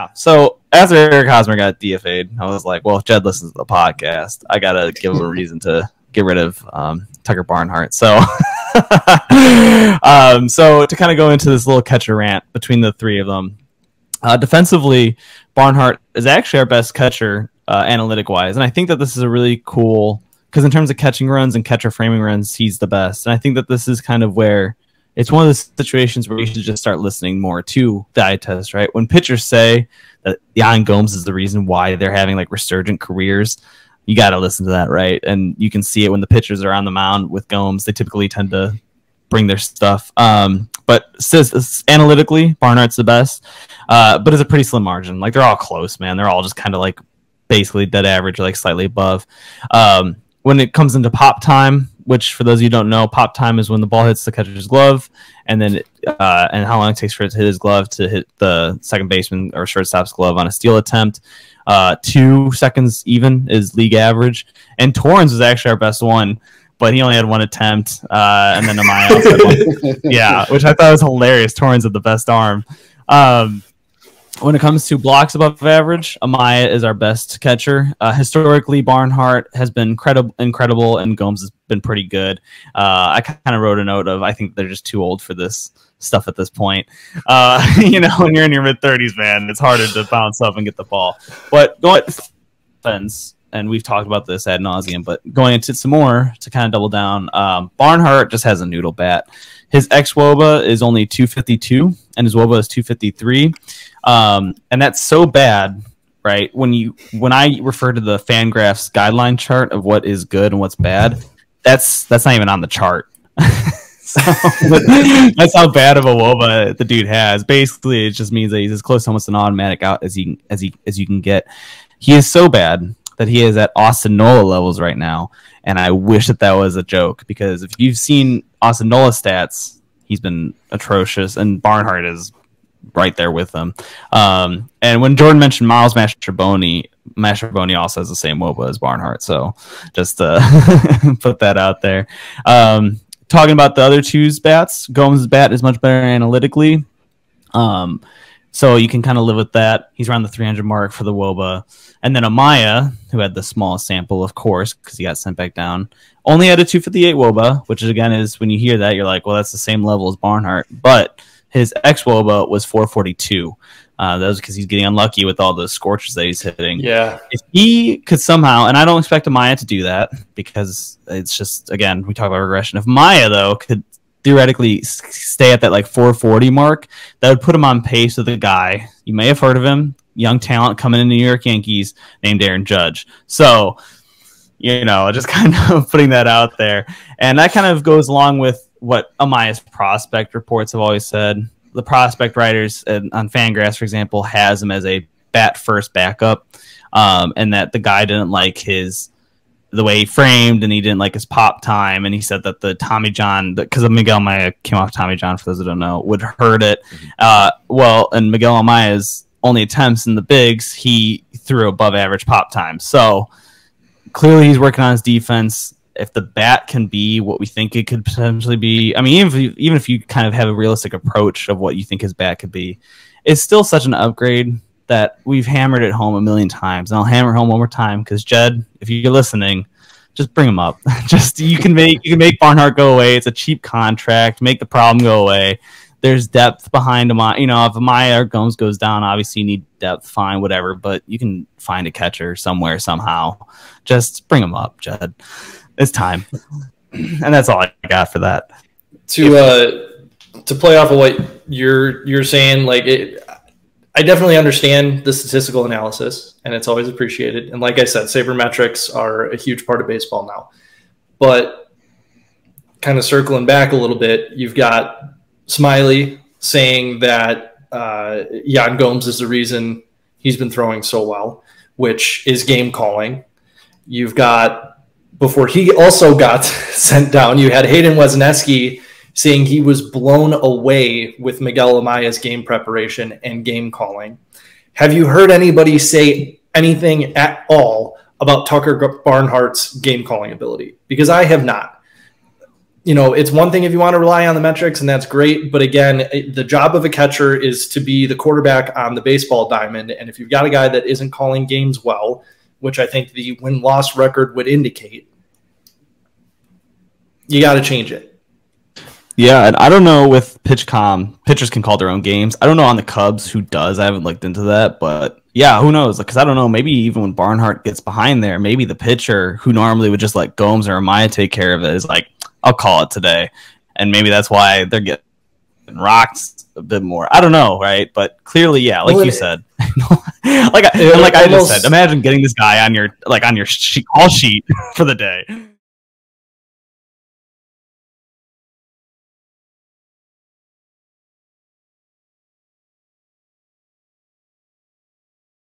Yeah. So after Eric Hosmer got DFA'd, I was like, well, if Jed listens to the podcast, I gotta give him a reason to get rid of um, Tucker Barnhart. So, um, so to kind of go into this little catcher rant between the three of them, uh, defensively, Barnhart is actually our best catcher uh, analytic wise, and I think that this is a really cool because in terms of catching runs and catcher framing runs, he's the best. And I think that this is kind of where it's one of the situations where you should just start listening more to the eye test, right? When pitchers say that Yan Gomes is the reason why they're having like resurgent careers, you got to listen to that, right? And you can see it when the pitchers are on the mound with Gomes. They typically tend to bring their stuff. Um, but says analytically, Barnhart's the best, uh, but it's a pretty slim margin. Like they're all close, man. They're all just kind of like basically dead average, like slightly above. Um, when it comes into pop time, which for those of you don't know, pop time is when the ball hits the catcher's glove, and then uh, and how long it takes for it to hit his glove to hit the second baseman or shortstop's glove on a steal attempt. Uh, two seconds even is league average, and Torrens was actually our best one, but he only had one attempt, uh, and then Amaya, yeah, which I thought was hilarious. Torrens had the best arm. Um, when it comes to blocks above average, Amaya is our best catcher. Uh, historically, Barnhart has been credi- incredible, and Gomes has been pretty good. Uh, I kind of wrote a note of I think they're just too old for this stuff at this point. Uh, you know, when you're in your mid 30s, man, it's harder to bounce up and get the ball. But going offense, and we've talked about this ad nauseum, but going into some more to kind of double down, um, Barnhart just has a noodle bat. His ex woba is only 252, and his woba is 253, um, and that's so bad, right? When you when I refer to the Fangraphs guideline chart of what is good and what's bad, that's that's not even on the chart. so, that's how bad of a woba the dude has. Basically, it just means that he's as close to almost an automatic out as he as he as you can get. He is so bad that he is at Austin Nola levels right now, and I wish that that was a joke because if you've seen Austin Nola stats, he's been atrocious, and Barnhart is right there with them. Um, and when Jordan mentioned Miles Mastrobuoni, Mastrobuoni also has the same WOBA as Barnhart, so just to put that out there. Um, talking about the other two's bats, Gomes' bat is much better analytically. Um, so you can kind of live with that. He's around the 300 mark for the WOBA. And then Amaya, who had the smallest sample, of course, because he got sent back down, only had a 258 WOBA, which is, again is when you hear that, you're like, well, that's the same level as Barnhart. But his ex WOBA was 442. Uh, that was because he's getting unlucky with all the scorches that he's hitting. Yeah. If he could somehow, and I don't expect Amaya to do that because it's just, again, we talk about regression. If Maya, though, could theoretically stay at that like 440 mark, that would put him on pace with a guy. You may have heard of him, young talent coming in the New York Yankees named Aaron Judge. So, you know, just kind of putting that out there. And that kind of goes along with what Amaya's prospect reports have always said. The prospect writers on Fangraphs, for example, has him as a bat first backup, um, and that the guy didn't like his the way he framed and he didn't like his pop time and he said that the tommy john because miguel amaya came off tommy john for those who don't know would hurt it. Mm-hmm. uh, well and miguel amaya's only attempts in the bigs he threw above average pop time. So clearly he's working on his defense. If the bat can be what we think it could potentially be i mean even if you, even if you kind of have a realistic approach of what you think his bat could be it's still such an upgrade that we've hammered it home a million times, and I'll hammer home one more time because Jed, if you're listening, just bring him up. just you can make you can make Barnhart go away. It's a cheap contract. Make the problem go away. There's depth behind him. You know, if Amaya or Gomes goes down, obviously you need depth. Fine, whatever. But you can find a catcher somewhere somehow. Just bring him up, Jed. It's time, and that's all I got for that. To uh, to play off of what you're you're saying, like it, I definitely understand the statistical analysis, and it's always appreciated. And like I said, sabermetrics are a huge part of baseball now. But kind of circling back a little bit, you've got Smyly saying that uh, Yan Gomes is the reason he's been throwing so well, which is game calling. You've got before he also got sent down, you had Hayden Wesneski saying he was blown away with Miguel Amaya's game preparation and game calling. Have you heard anybody say anything at all about Tucker Barnhart's game calling ability? Because I have not. you know, it's one thing if you want to rely on the metrics, and that's great. But again, the job of a catcher is to be the quarterback on the baseball diamond. And if you've got a guy that isn't calling games well, which I think the win loss record would indicate, you got to change it. Yeah, and I don't know with PitchCom, pitchers can call their own games. I don't know on the Cubs who does. I haven't looked into that, but yeah, who knows? Because I don't know. Maybe even when Barnhart gets behind there, maybe the pitcher who normally would just let Gomes or Amaya take care of it is like, I'll call it today, and maybe that's why they're getting rocked a bit more. I don't know, right? But clearly, yeah, like well, you it, said, like I, like I just said, imagine getting this guy on your like on your sheet, call sheet for the day.